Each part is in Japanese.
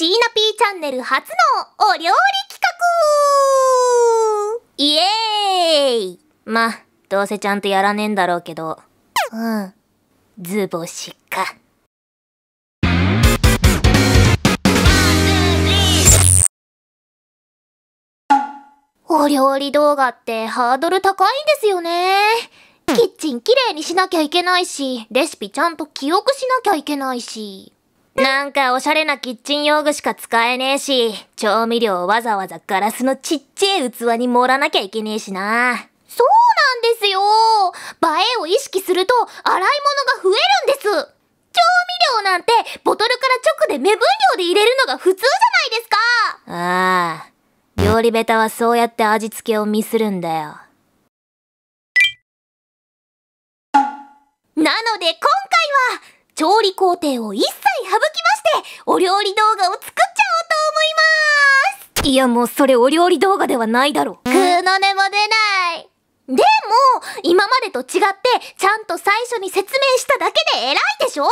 シーナピーチャンネル初のお料理企画イエーイま、どうせちゃんとやらねえんだろうけど。うん。図星か。お料理動画ってハードル高いんですよね。キッチンきれいにしなきゃいけないし、レシピちゃんと記憶しなきゃいけないし。なんかおしゃれなキッチン用具しか使えねえし、調味料をわざわざガラスのちっちゃい器に盛らなきゃいけねえしな。そうなんですよ映えを意識すると洗い物が増えるんです調味料なんてボトルから直で目分量で入れるのが普通じゃないですかああ。料理ベタはそうやって味付けをミスるんだよ。なので今回は、調理工程を一切省きまして、お料理動画を作っちゃおうと思いますいやもうそれお料理動画ではないだろ。空の根も出ない。でも、今までと違って、ちゃんと最初に説明しただけで偉いでしょ？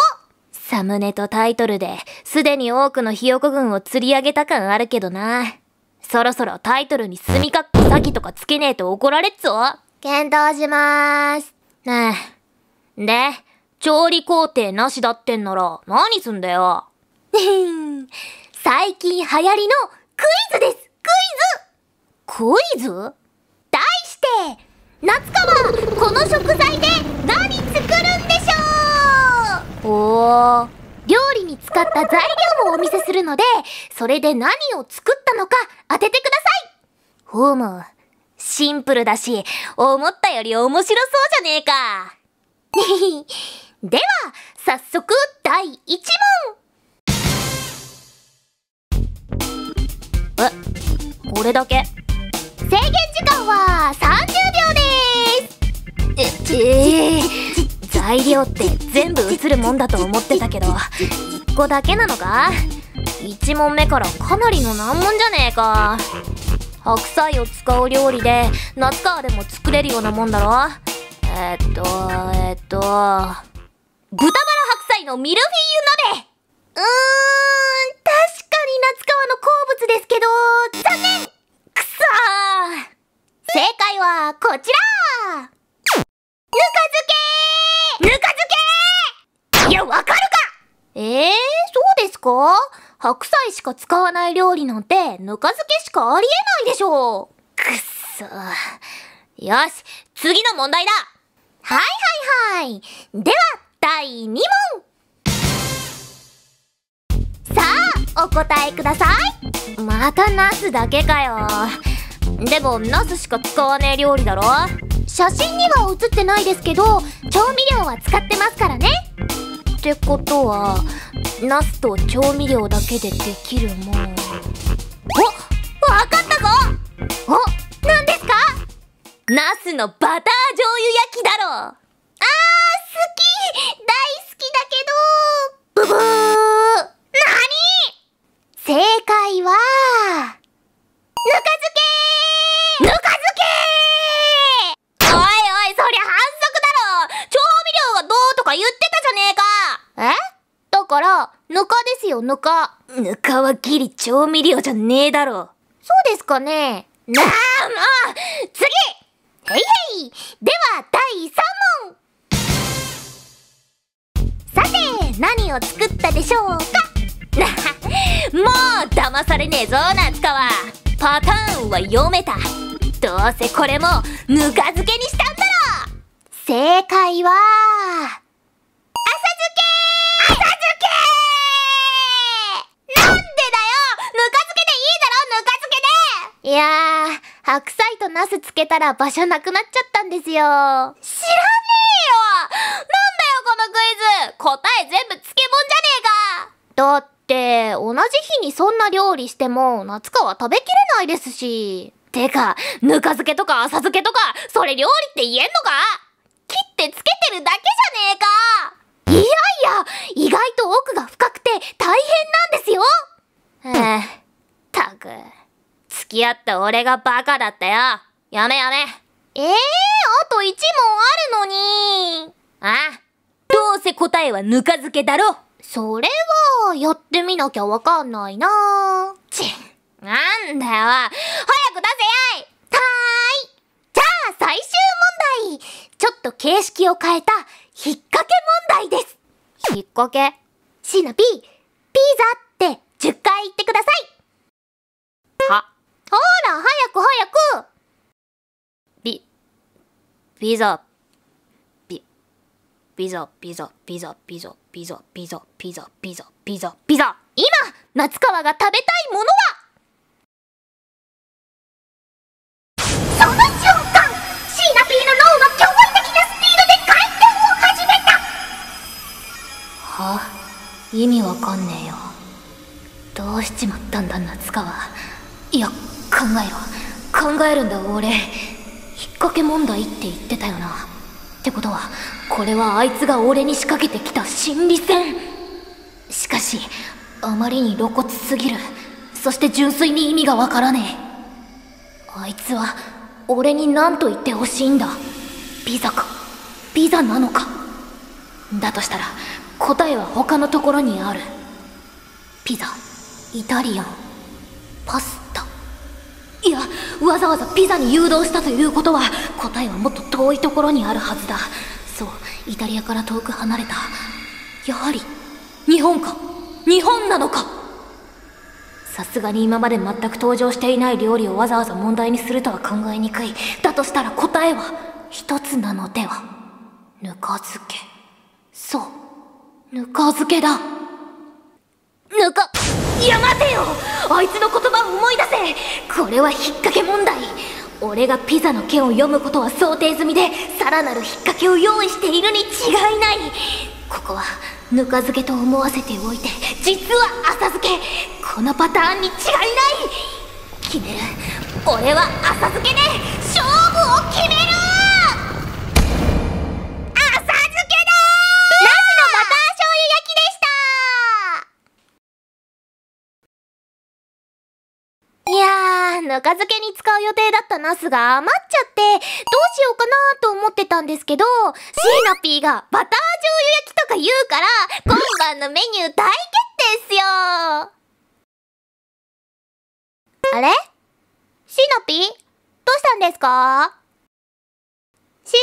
サムネとタイトルで、すでに多くのひよこ軍を釣り上げた感あるけどな。そろそろタイトルに墨かっこ詐欺とかつけねえと怒られっぞ。検討しまーす。ねえ。で、調理工程なしだってんなら何すんだよ。最近流行りのクイズですクイズクイズ？題して、夏川この食材で何作るんでしょう？おー。料理に使った材料をお見せするので、それで何を作ったのか当ててくださいほうむ。シンプルだし、思ったより面白そうじゃねえか。では、早速、第1問。え、これだけ?制限時間は30秒です。え、ち、材料って全部映るもんだと思ってたけど、1個だけなのか ?1 問目からかなりの難問じゃねえか。白菜を使う料理で、夏川でも作れるようなもんだろ。えっと、えっと、豚バラ白菜のミルフィーユ鍋。うーん、確かに夏川の好物ですけど、残念。くそー。正解はこちら。ぬか漬け。ぬか漬け。いや、わかるか。えー、そうですか。白菜しか使わない料理なんて、ぬか漬けしかありえないでしょう。くっそよし、次の問題だ。はいはいはい。では、第2問。さあ、お答えください。またナスだけかよ。でも、ナスしか使わねえ料理だろ写真には写ってないですけど、調味料は使ってますからね。ってことは、ナスと調味料だけでできるもん。おわかったぞお何ですか？ナスのバター醤油焼きだろあー、好き大好きだけど、ブブーなに正解は、ぬか漬けぬか漬けおいおい、そりゃ反則だろ調味料がどうとか言ってたじゃねえ？だから、ぬかですよ、ぬか。ぬかはギリ調味料じゃねえだろ。そうですかね。なあ、もう次！へいへい！では第3問。さて何を作ったでしょうか？もう騙されねえぞ夏川。パターンは読めた。どうせこれもぬか漬けにしたんだろ正解は浅漬け浅漬けなんでだよぬか漬けでいいだろぬか漬けでいやー白菜とナスつけたら場所なくなっちゃったんですよ。知らねえよなんだよこのクイズ答え全部漬物じゃねえかだって、同じ日にそんな料理しても、夏川食べきれないですし。てか、ぬか漬けとか浅漬けとか、それ料理って言えんのか？切ってつけてるだけじゃねえかいやいや、意外と奥が深くて大変なんですよええ、たく。付き合った俺がバカだったよ。やめやめ。ええー、あと一問あるのに。ああ。どうせ答えはぬか漬けだろ。それは、やってみなきゃわかんないなち、なんだよ。早く出せやいはーい。じゃあ、最終問題。ちょっと形式を変えた、引っ掛け問題です。引っ掛け？シナピー、ピザって10回言ってください。ら、早く早くピ、ピザ、ピ、ピザ、ピザ、ピザ、ピザ、ピザ、ピザ、ピザ、ピザ、ピザ、ピザ。今、夏川が食べたいものは？その瞬間、シーナピーの脳は驚異的なスピードで回転を始めたは、意味わかんねえよ。どうしちまったんだ、夏川。いや、考えろ。考えるんだ、俺。引っ掛け問題って言ってたよな。ってことは、これはあいつが俺に仕掛けてきた心理戦。しかし、あまりに露骨すぎる。そして純粋に意味がわからねえ。あいつは、俺に何と言ってほしいんだ。ピザか。ピザなのか。だとしたら、答えは他のところにある。ピザ、イタリアン、パス。わざわざピザに誘導したということは、答えはもっと遠いところにあるはずだ。そう、イタリアから遠く離れた。やはり、日本か？日本なのか？さすがに今まで全く登場していない料理をわざわざ問題にするとは考えにくい。だとしたら答えは、一つなのでは。ぬか漬け。そう。ぬか漬けだ。ぬか、いや待てよあいつの言葉を思い出せ。これは引っ掛け問題。俺がピザの件を読むことは想定済みで、さらなる引っ掛けを用意しているに違いない。ここは、ぬか漬けと思わせておいて、実は浅漬け。このパターンに違いない。決める。俺は浅漬けでぬか漬けに使う予定だったナスが余っちゃって、どうしようかなと思ってたんですけど、シーナピーがバター醤油焼きとか言うから、今晩のメニュー大決定っすよ。あれ？シーナピー？どうしたんですか？シー。